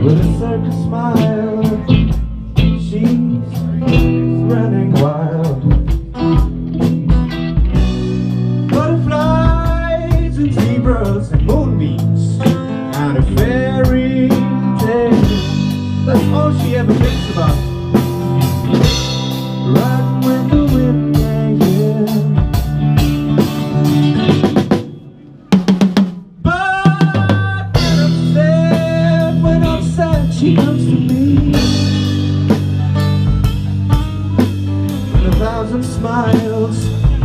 with a circus smile. Thousand smiles